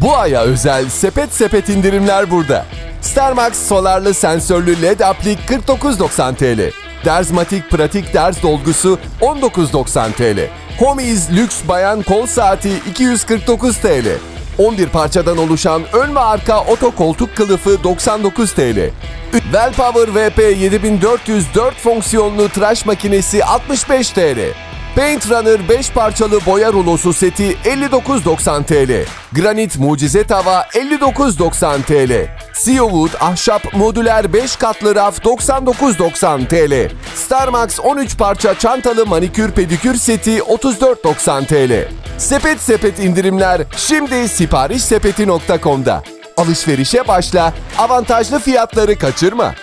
Bu aya özel sepet sepet indirimler burada. Starmax solarlı sensörlü LED aplik 49.90 TL. Derzmatik pratik derz dolgusu 19.90 TL. Homies lüks bayan kol saati 249 TL. 11 parçadan oluşan ön ve arka oto koltuk kılıfı 99 TL. Wellpower VP 7404 fonksiyonlu tıraş makinesi 65 TL. Paint Runner 5 parçalı boya rulosu seti 59.90 TL. Granit mucize tava 59.90 TL. Seawood ahşap modüler 5 katlı raf 99.90 TL. Starmax 13 parça çantalı manikür pedikür seti 34.90 TL. Sepet sepet indirimler şimdi siparişsepeti.com'da. Alışverişe başla, avantajlı fiyatları kaçırma.